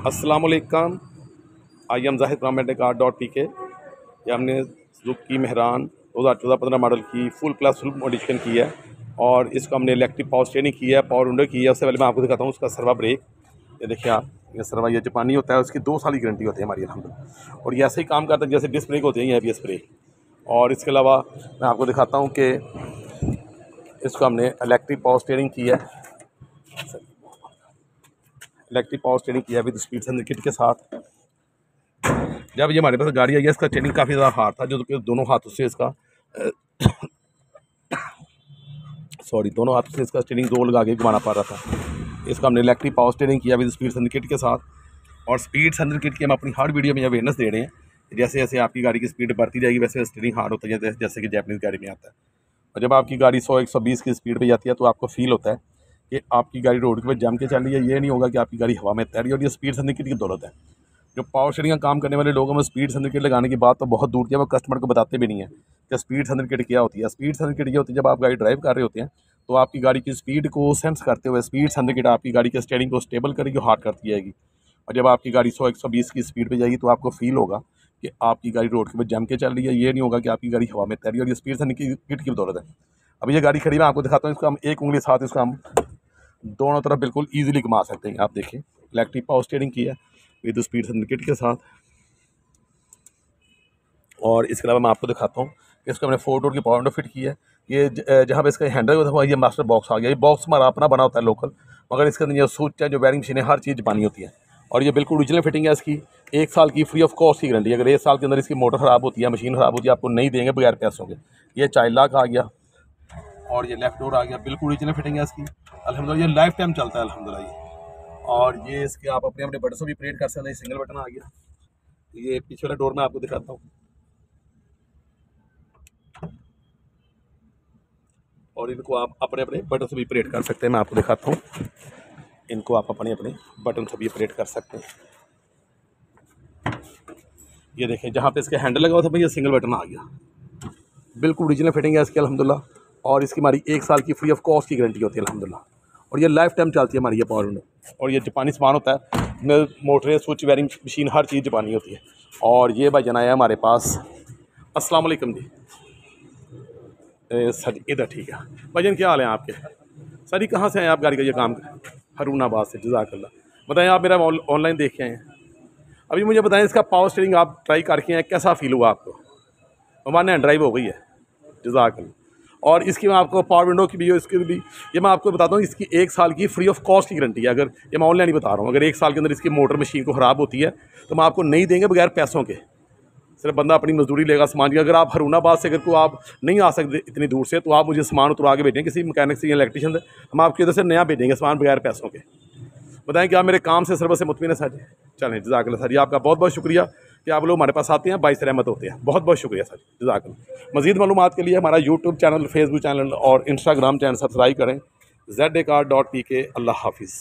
अस्सलाम वालेकुम I am Zahid प्रामेड कार डॉट पी के ये हमने की मेहरान दो हज़ार चौदह पंद्रह मॉडल की फुल प्लस फुल मॉडिफिकेशन की है और इसको हमने इलेक्ट्रिक पावर स्टेयरिंग की है, पावर विंडो की है। उससे पहले मैं आपको दिखाता हूँ उसका सर्वा ब्रेक। ये देखिए आप, ये सर्वा ये जापानी होता है उसकी दो साल की गारंटी होती है हमारी अलहमद और ये ऐसे ही काम करता है जैसे डिस्क ब्रेक होती है, ये भी ब्रेक और इसके अलावा मैं आपको दिखाता हूँ कि इसको हमने इलेक्ट्रिक पावर स्टेयरिंग की है। इलेक्ट्रिक पावर स्टेयरिंग किया विद स्पीड सेंसर किट के साथ। जब ये हमारे पास गाड़ी आई है इसका ट्रेनिंग काफ़ी ज़्यादा हार्ड था, जो कि दोनों हाथों से इसका सॉरी दोनों हाथों से इसका स्टेयरिंग दो लगा के घुमाना पड़ रहा था। इसका हमने इलेक्ट्रिक पावर स्टेयरिंग किया विद स्पीड सेंसर किट के साथ। और स्पीड सेंसर किट की हम अपनी हर वीडियो में अवेयरनेस दे रहे हैं जैसे जैसे आपकी गाड़ी की स्पीड बढ़ती जाएगी, वैसे स्टेयरिंग हार्ड होता है जैसे कि जैपनीज़ गाड़ी में आता है। और जब आपकी गाड़ी सौ, एक सौ बीस की स्पीड पर जाती है तो आपको फील होता है कि आपकी गाड़ी रोड के पे जम के चल रही है, ये नहीं होगा कि आपकी गाड़ी हवा में तैर रही है और ये स्पीड सर्टिफिकेट की दौलत है। जो पावर शेयरिंग का काम करने वाले लोगों में स्पीड सर्टिफिकेट लगाने की बात तो बहुत दूर की है, वो कस्टमर को बताते भी नहीं है कि स्पीड सर्टिफिकेट क्या होती है। स्पीड सर्टिफिकेट ये होती है जब आप गाड़ी ड्राइव कर रहे होते हैं तो आपकी गाड़ी की स्पीड को सेंस करते हुए स्पीड सर्टिफिकेट आपकी गाड़ी के स्टेयरिंग को स्टेबल करेगी और हार्ड करती जाएगी। और जब आपकी गाड़ी सौ, एक सौ बीस की स्पीड पर जाएगी तो आपको फील होगा कि आपकी गाड़ी रोड के ऊपर जम के चल रही है। ये नहीं होगा कि आपकी गाड़ी हवा में तैर रही है और ये स्पीड सर्टिफिकेट की दौलत है। अभी ये गाड़ी खड़ी मैं आपको दिखाता हूँ, इसको हम एक उंगली साथ इसका हम दोनों तरफ़ बिल्कुल ईजिली घुमा सकते हैं। आप देखिए इलेक्ट्रिक पावर स्टेयरिंग की है विद स्पीड सर्टिफिकेट के साथ। और इसके अलावा मैं आपको दिखाता हूँ इसको हमने फोर डोर की पावर विंडो फिट की है। ये जहाँ पे इसका हैंडल होता है ये मास्टर बॉक्स आ गया। ये बॉक्स हमारा अपना बना होता है लोकल मगर इसके अंदर ये स्विच है जो वायरिंग मशीन है, हर चीज़ बनी होती है। और ये बिल्कुल ओरिजिनल फिटिंग है इसकी। एक साल की फ्री ऑफ़ कॉस्ट की गारंटी अगर एक साल के अंदर इसकी मोटर ख़राब होती है मशीन ख़राब होती है, आपको नहीं देंगे बगैर पैसों के। ये चाइल्ड लॉक आ गया। और ये लेफ़्ट डोर आ गया, बिल्कुल ओरिजिनल फिटिंग है इसकी। अलहमदिल्ला ये लाइफ टाइम चलता है अलहमदिल्ला ये। और ये इसके आप अपने अपने बटन से भी ऑपरेट कर सकते हैं सिंगल बटन आ गया। ये पीछे वाला डोर मैं आपको दिखाता हूँ। और इनको आप अपने अपने बटन से भी ऑपरेट कर सकते हैं, मैं आपको दिखाता हूँ। इनको आप अपने अपने बटन से भी ऑपरेट कर सकते हैं। ये देखें जहाँ पे इसके हैंडल लगा हुआ था, भाई सिंगल बटन आ गया। बिल्कुल ओरिजिनल फिटिंग है इसकी अलहमदिल्ला और इसकी हमारी एक साल की फ्री ऑफ़ कॉस्ट की गारंटी होती है, अलहमदिल्ला। और ये लाइफ टाइम चलती है हमारी ये पावर विंडो और ये जापानी सामान होता है मोटरें स्विच वायरिंग मशीन हर चीज़ जापानी होती है। और ये भाई जना है हमारे पास। वालेकुम जी। सर, इधर ठीक है। भाईजान क्या हाल है आपके? सर, ये कहाँ से आए आप गाड़ी का ये काम हरूनाबाद से, जजाकल्ला। बताएँ, आप मेरा ऑनलाइन देखे हैं। अभी मुझे बताएँ, इसका पावर स्टेरिंग आप ट्राई करके हैं, कैसा फील हुआ आपको? हमारे यहाँ ड्राइव हो गई है, जजाकल्ला। और इसकी मैं आपको पावर विंडो की भी इसकी भी ये मैं आपको बताता हूँ, इसकी एक साल की फ्री ऑफ़ कॉस्ट की गारंटी है। अगर ये मैं ऑनलाइन ही बता रहा हूँ, अगर एक साल के अंदर इसकी मोटर मशीन को ख़राब होती है तो मैं आपको नहीं देंगे बगैर पैसों के। सिर्फ़ बंदा अपनी मजदूरी लेगा सामान की। अगर आप हरूनाबाद से, अगर को आप नहीं आ सकते इतनी दूर से तो आप मुझे सामान उतरा के भेजें, किसी मैकेनिक से या इलेक्ट्रिशियन से। हम आपके इधर से नया भेजेंगे सामान बगैर पैसों के। बताएँ कि आप मेरे काम से सर्व से मुतमिन है, सर चलें जजाकल सर जी, आपका बहुत बहुत शुक्रिया। कि आप लोग हमारे पास आते हैं, बाईस रहमत होते हैं। बहुत बहुत शुक्रिया सर जजाकल मजीद मालूम के लिए हमारा यूट्यूब चैनल फेसबुक चैनल और इंस्टाग्राम चैनल सब्सक्राइब करें। Z A car dot P K अल्लाह हाफिज़।